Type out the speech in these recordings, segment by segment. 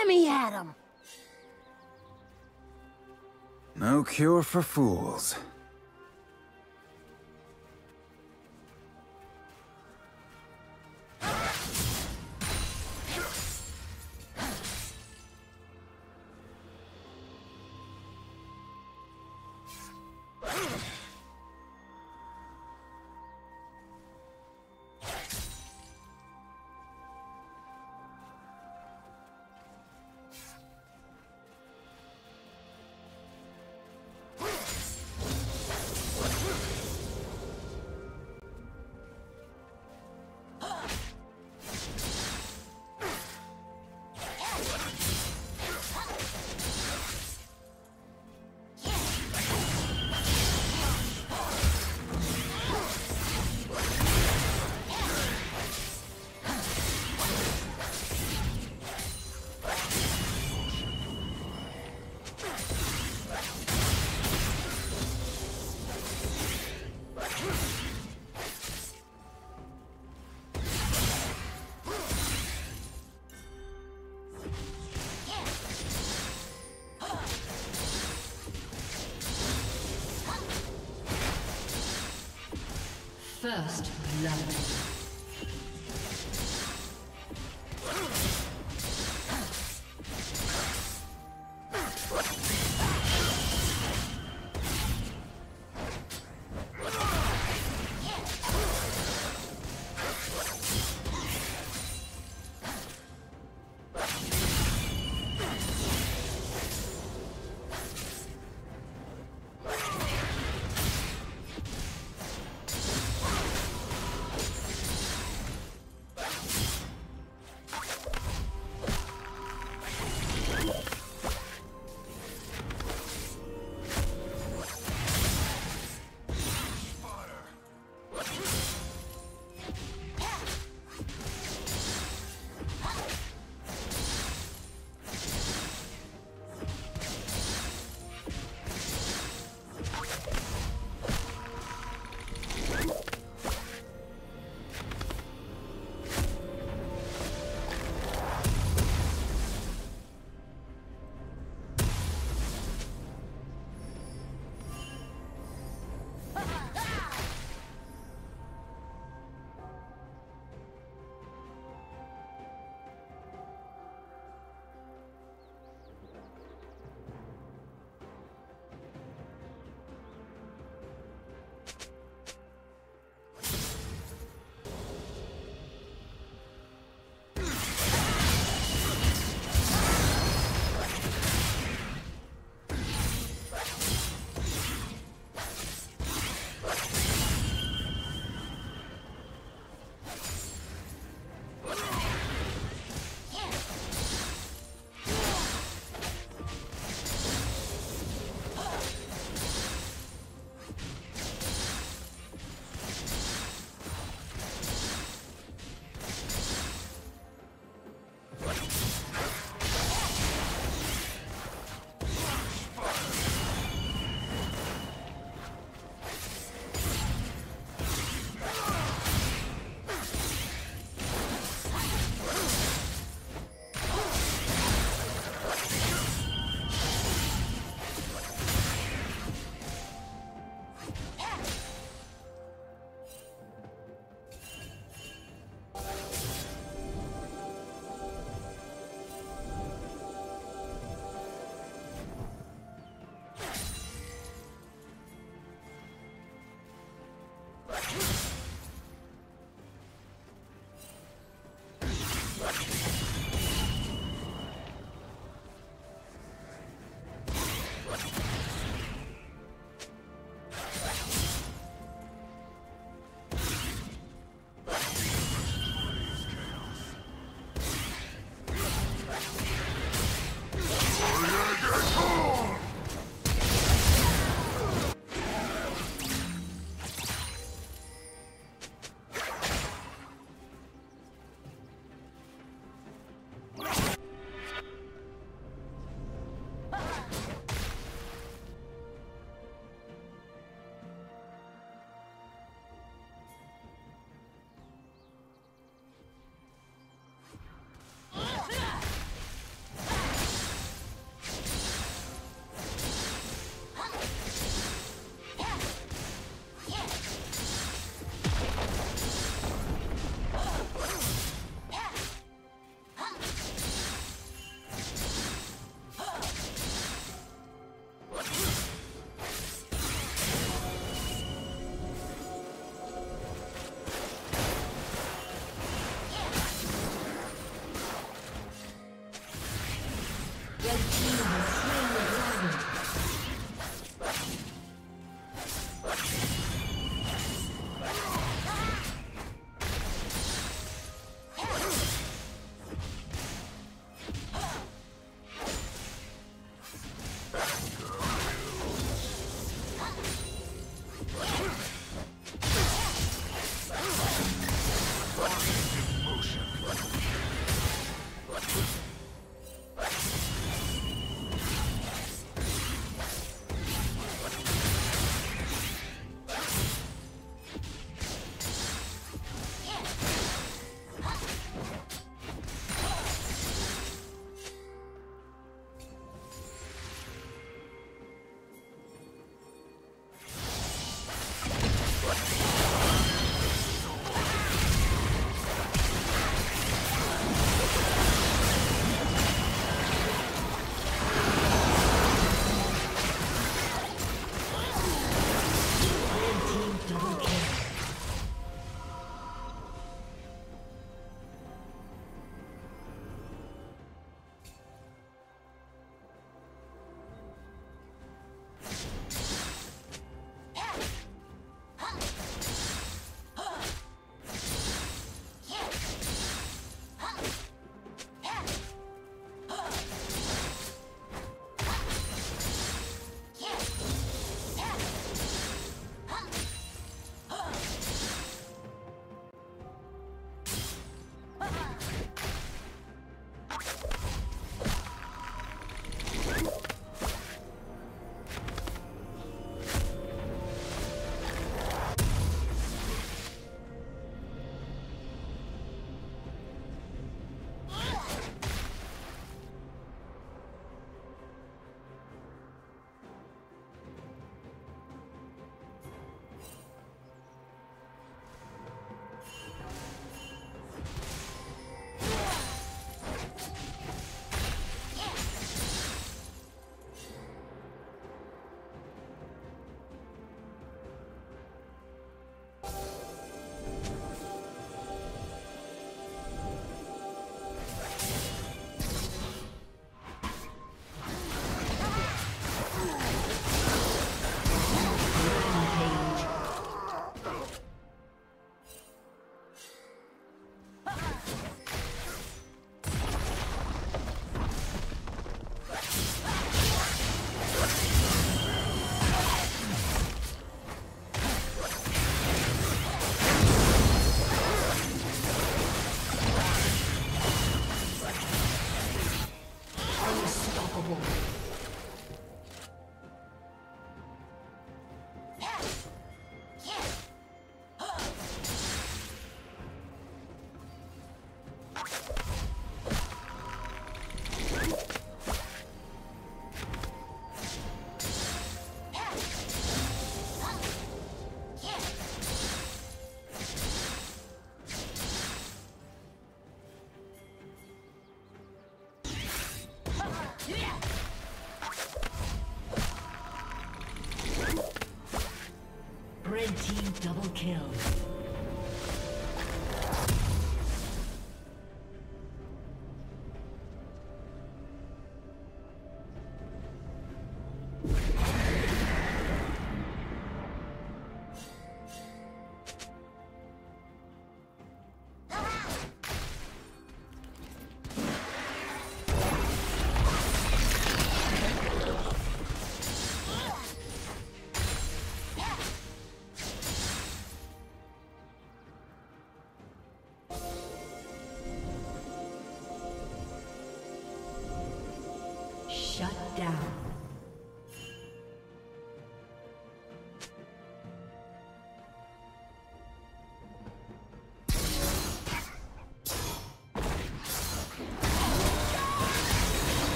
At him! No cure for fools. First blood. Let's go.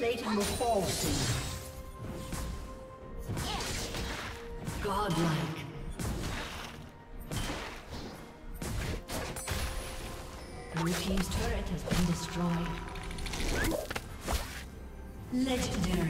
Plating will fall soon. Godlike. Blue team's turret has been destroyed. Legendary.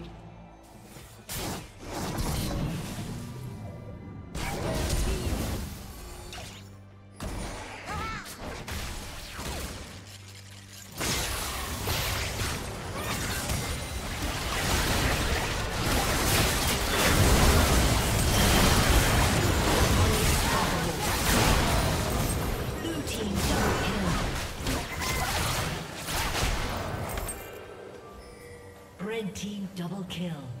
Kill.